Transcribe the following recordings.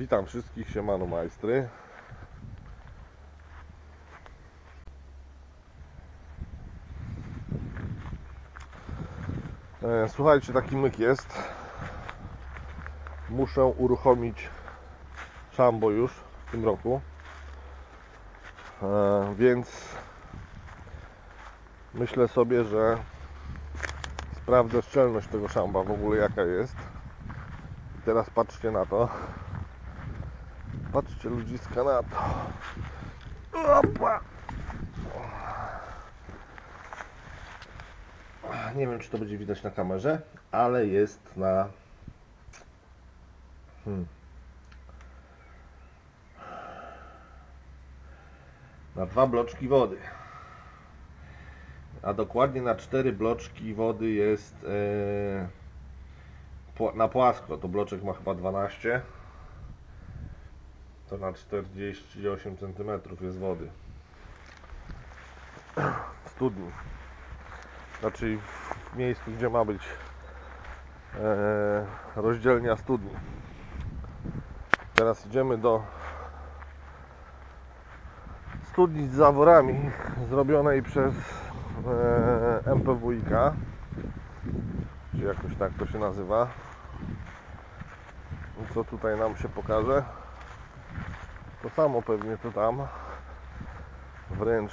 Witam wszystkich, siemano majstry. E, Słuchajcie, taki myk jest. Muszę uruchomić szambo już w tym roku. E, Więc myślę sobie, że sprawdzę szczelność tego szamba, w ogóle jaka jest. I teraz patrzcie na to. Patrzcie ludziska na to. Opa! Nie wiem, czy to będzie widać na kamerze, ale jest na. Hmm. Na dwa bloczki wody. A dokładnie na cztery bloczki wody jest pła- na płasko. To bloczek ma chyba 12 to na 48 cm jest wody. W studni znaczy w miejscu gdzie ma być e, rozdzielnia studni. Teraz idziemy do studni z zaworami zrobionej przez e, MPWiK czy jakoś tak to się nazywa? Co tutaj nam się pokaże to samo pewnie to tam. Wręcz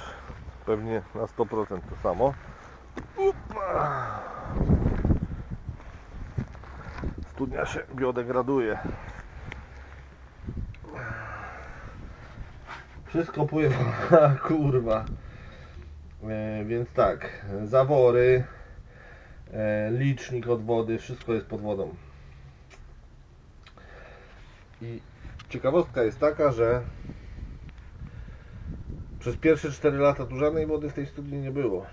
pewnie na 100% to samo. Upa. studnia się biodegraduje. Wszystko pływa kurwa. E, więc tak zawory e, licznik od wody wszystko jest pod wodą. I Ciekawostka jest taka, że przez pierwsze 4 lata tu żadnej wody w tej studni nie było.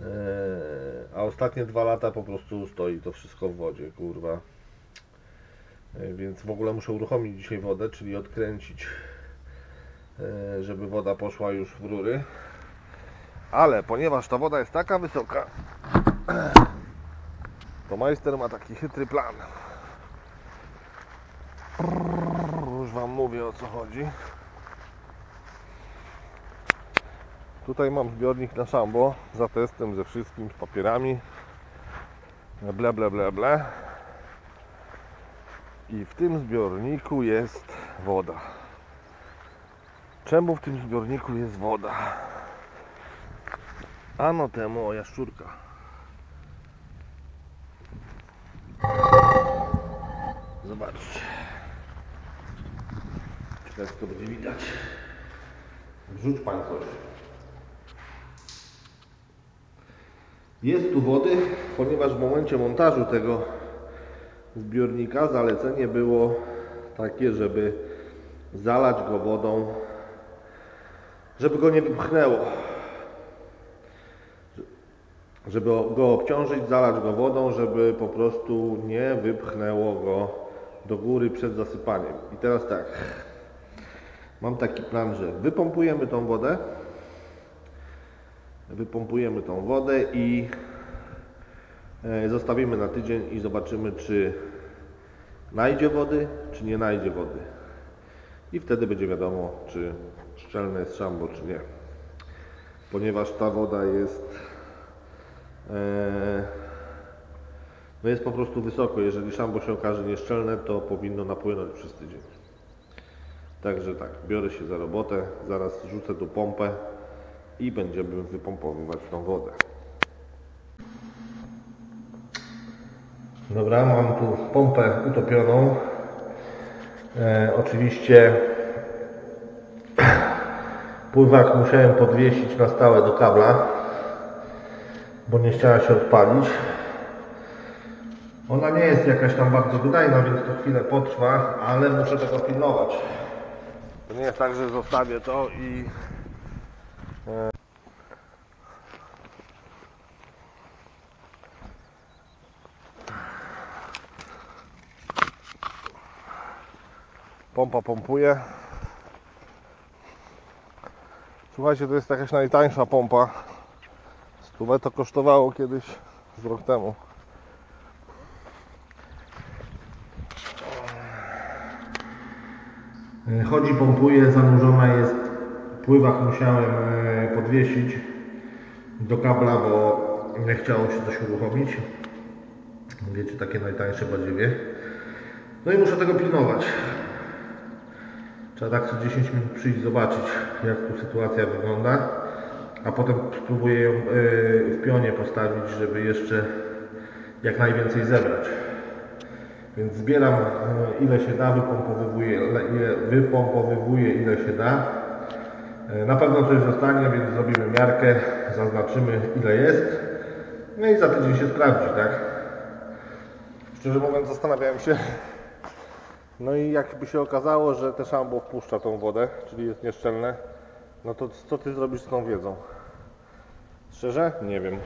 Eee, a ostatnie 2 lata po prostu stoi to wszystko w wodzie, kurwa. Eee, więc w ogóle muszę uruchomić dzisiaj wodę, czyli odkręcić, eee, żeby woda poszła już w rury. Ale ponieważ ta woda jest taka wysoka, to majster ma taki chytry plan. Już Wam mówię o co chodzi. Tutaj mam zbiornik na szambo za testem ze wszystkim, z papierami. Ble, ble, ble, ble. I w tym zbiorniku jest woda. Czemu w tym zbiorniku jest woda? Ano temu o jaszczurka. Zobaczcie. Czy to będzie widać. Wrzuć pan coś. Jest tu wody, ponieważ w momencie montażu tego zbiornika zalecenie było takie, żeby zalać go wodą, żeby go nie wypchnęło. Żeby go obciążyć, zalać go wodą, żeby po prostu nie wypchnęło go do góry przed zasypaniem. I teraz tak. Mam taki plan, że wypompujemy tą wodę. Wypompujemy tą wodę i e, zostawimy na tydzień i zobaczymy, czy najdzie wody, czy nie najdzie wody. I wtedy będzie wiadomo, czy szczelne jest szambo, czy nie. Ponieważ ta woda jest e, no jest po prostu wysoko. Jeżeli szambo się okaże nieszczelne, to powinno napłynąć przez tydzień. Także tak, biorę się za robotę, zaraz rzucę tu pompę i będziemy wypompowywać tą wodę. Dobra, mam tu pompę utopioną. E, oczywiście pływak musiałem podwiesić na stałe do kabla, bo nie chciała się odpalić. Ona nie jest jakaś tam bardzo wydajna, więc to chwilę potrwa, ale muszę tego pilnować. To nie jest tak, że zostawię to i... e, Pompa pompuje. Słuchajcie, to jest jakaś najtańsza pompa. Stówę to kosztowało kiedyś z rok temu. Chodzi, pompuje, zanurzona jest. Pływak musiałem e, podwiesić do kabla, bo nie chciało się coś uruchomić. Wiecie, takie najtańsze badziewie. No i muszę tego pilnować. Trzeba tak co 10 minut przyjść zobaczyć, jak tu sytuacja wygląda. A potem spróbuję ją e, w pionie postawić, żeby jeszcze jak najwięcej zebrać. Więc zbieram e, ile się da, wypompowywuję, wypompowywuję ile się da. E, Na pewno coś zostanie, więc zrobimy miarkę, zaznaczymy ile jest. No i za tydzień się sprawdzi, tak? Szczerze mówiąc zastanawiałem się, no i jakby się okazało, że te szambo wpuszcza tą wodę, czyli jest nieszczelne, no to co ty zrobisz z tą wiedzą? Szczerze? Nie wiem.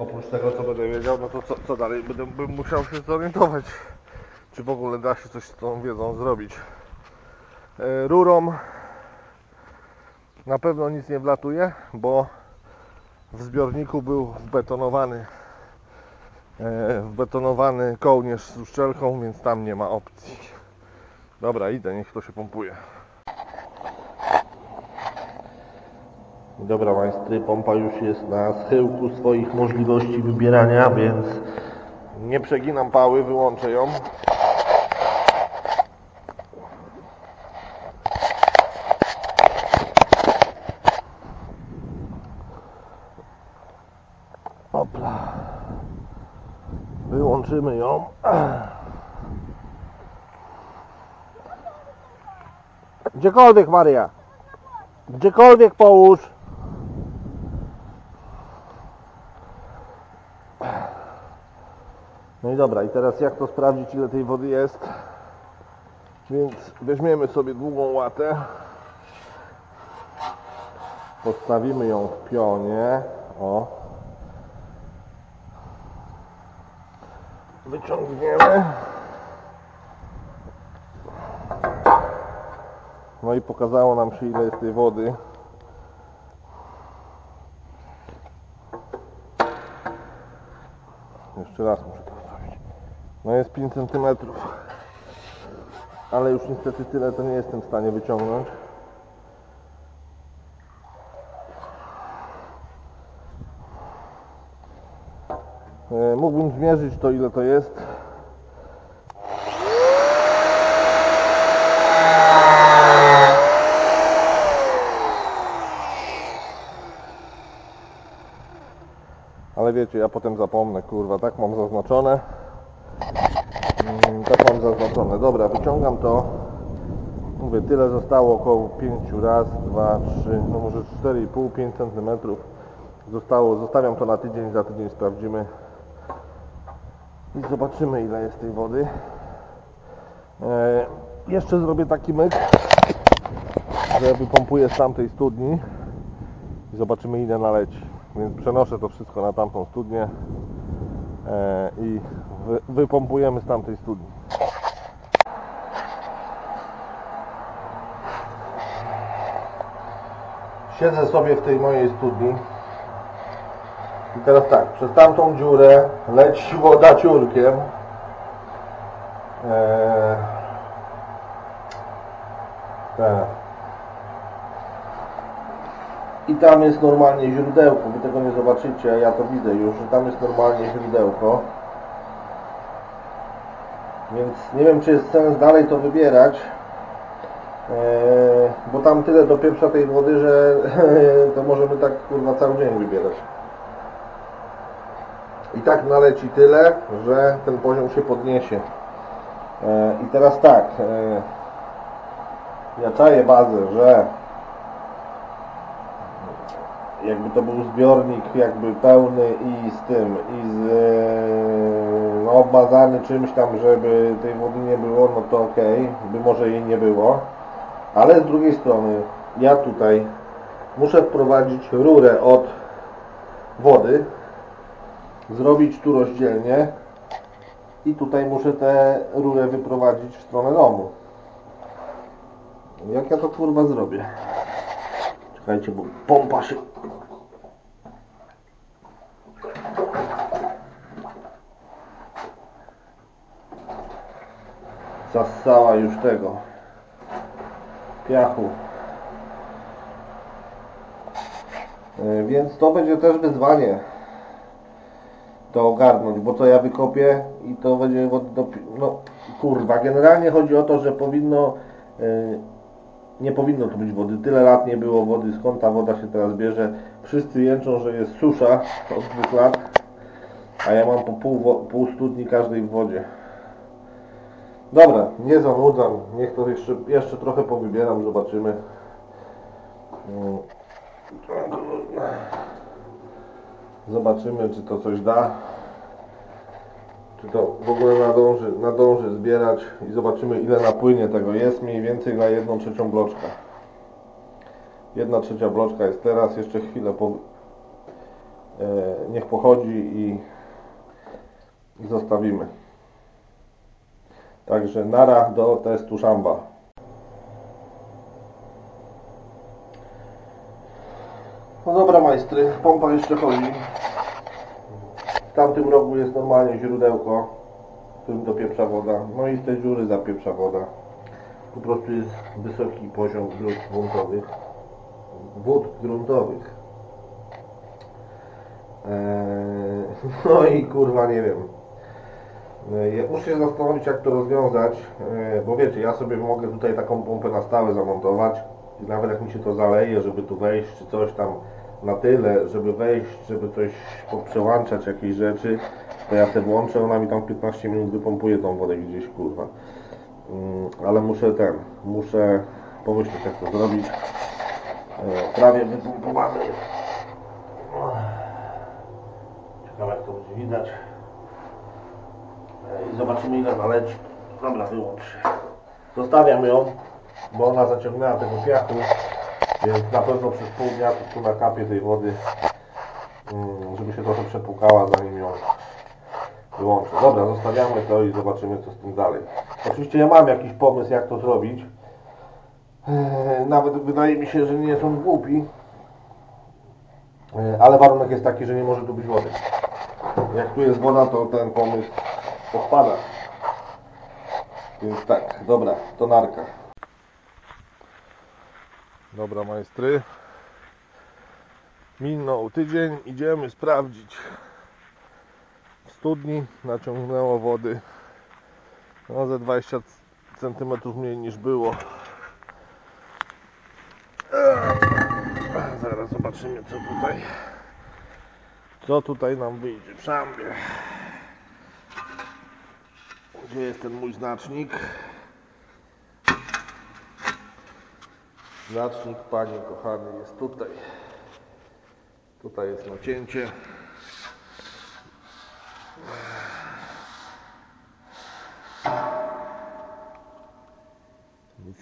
Oprócz tego, co będę wiedział, no to co, co dalej? Będę bym musiał się zorientować, czy w ogóle da się coś z tą wiedzą zrobić. E, rurą na pewno nic nie wlatuje, bo w zbiorniku był wbetonowany e, wbetonowany kołnierz z uszczelką, więc tam nie ma opcji. Dobra, idę, niech to się pompuje. Dobra, majstry, pompa już jest na schyłku swoich możliwości wybierania, więc nie przeginam pały, wyłączę ją. Opla. Wyłączymy ją. Gdziekolwiek, Maria. Gdziekolwiek połóż. No i dobra, i teraz jak to sprawdzić, ile tej wody jest? Więc weźmiemy sobie długą łatę. Postawimy ją w pionie. O. Wyciągniemy. No i pokazało nam się ile jest tej wody. Jeszcze raz muszę. No jest 5 cm. Ale już niestety tyle to nie jestem w stanie wyciągnąć. E, Mógłbym zmierzyć to ile to jest. Ale wiecie, ja potem zapomnę, kurwa, tak mam zaznaczone. Tak mam zaznaczone. Dobra, wyciągam to. Mówię, tyle zostało około 5 raz, 2, 3, no może 4,5, 5 cm zostało. Zostawiam to na tydzień, za tydzień sprawdzimy i zobaczymy ile jest tej wody. E, jeszcze zrobię taki myk, że wypompuję z tamtej studni i zobaczymy ile naleci. Więc przenoszę to wszystko na tamtą studnię i wy, wypompujemy z tamtej studni. Siedzę sobie w tej mojej studni i teraz tak, przez tamtą dziurę leci woda ciurkiem. Eee. I tam jest normalnie źródełko, wy tego nie zobaczycie, ja to widzę już, że tam jest normalnie źródełko. Więc nie wiem, czy jest sens dalej to wybierać, eee, bo tam tyle do pieprza tej wody, że to możemy tak kurwa cały dzień wybierać. I tak naleci tyle, że ten poziom się podniesie. E, I teraz tak, e, ja czaję bazę, że jakby to był zbiornik jakby pełny i z tym, i z e, no, obmazany czymś tam, żeby tej wody nie było, no to ok, by może jej nie było. Ale z drugiej strony ja tutaj muszę wprowadzić rurę od wody, zrobić tu rozdzielnie i tutaj muszę tę rurę wyprowadzić w stronę domu. Jak ja to kurwa zrobię? Czekajcie, bo pompa się... Już tego. piachu. E, Więc to będzie też wyzwanie to ogarnąć, bo to ja wykopię i to będzie No kurwa, generalnie chodzi o to, że powinno... e, Nie powinno tu być wody. Tyle lat nie było wody, skąd ta woda się teraz bierze. Wszyscy jęczą, że jest susza od dwóch lat, a ja mam po pół, pół studni każdej w wodzie. Dobra, nie zanudzam. Niech to jeszcze, jeszcze trochę powybieram, zobaczymy. Mm. Zobaczymy, czy to coś da. Czy to w ogóle nadąży, nadąży zbierać i zobaczymy ile napłynie tego. Jest mniej więcej na jedną trzecią bloczka. Jedna trzecia bloczka jest teraz, jeszcze chwilę po... E, niech pochodzi i, i zostawimy. Także nara do testu szamba. No dobra majstry, pompa jeszcze chodzi. Tamtym rogu jest normalnie źródełko, którym dopieprza woda. No i z tej dziury zapieprza woda. Po prostu jest wysoki poziom wód gruntowych. Wód gruntowych. Eee, no i kurwa nie wiem. Eee, muszę się zastanowić jak to rozwiązać, eee, bo wiecie, ja sobie mogę tutaj taką pompę na stałe zamontować i nawet jak mi się to zaleje, żeby tu wejść czy coś tam na tyle, żeby wejść, żeby coś poprzełączać jakieś rzeczy, to ja sobie włączę, ona mi tam 15 minut wypompuje tą wodę gdzieś, kurwa. Mm, ale muszę ten, muszę pomyśleć jak to zrobić. E, prawie wypompowany jest. Ciekawe jak to będzie widać. E, I zobaczymy ile naleci. Dobra, wyłącz. Zostawiam ją, bo ona zaciągnęła tego piachu, więc na pewno przez pół dnia tu- nakapię tej wody, mm, żeby się trochę przepłukała zanim ją wyłączę. Dobra, zostawiamy to i zobaczymy co z tym dalej. Oczywiście ja mam jakiś pomysł jak to zrobić. Eee, Nawet wydaje mi się, że nie są głupi. Eee, Ale warunek jest taki, że nie może tu być wody. Jak tu jest woda, to ten pomysł odpada. Więc tak, dobra, to narka. Dobra majstry. Minął tydzień, idziemy sprawdzić. W studni naciągnęło wody no ze 20 cm mniej niż było. Zaraz zobaczymy co tutaj co tutaj nam wyjdzie w szambie. Gdzie jest ten mój znacznik? Znacznik, panie kochany, jest tutaj. Tutaj jest nacięcie.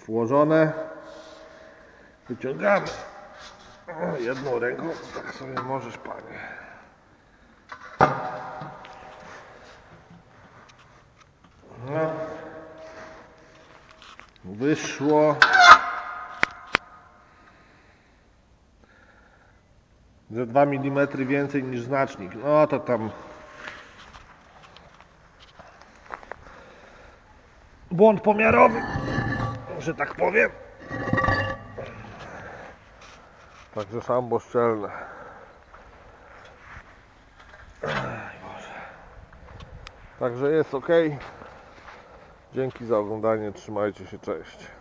Włożone. Wyciągamy. Jedną ręką, tak sobie możesz, panie. No. Wyszło. Ze 2 mm więcej niż znacznik. No to tam. Błąd pomiarowy, że tak powiem. Także szambo szczelne. Także jest ok. Dzięki za oglądanie. Trzymajcie się. Cześć.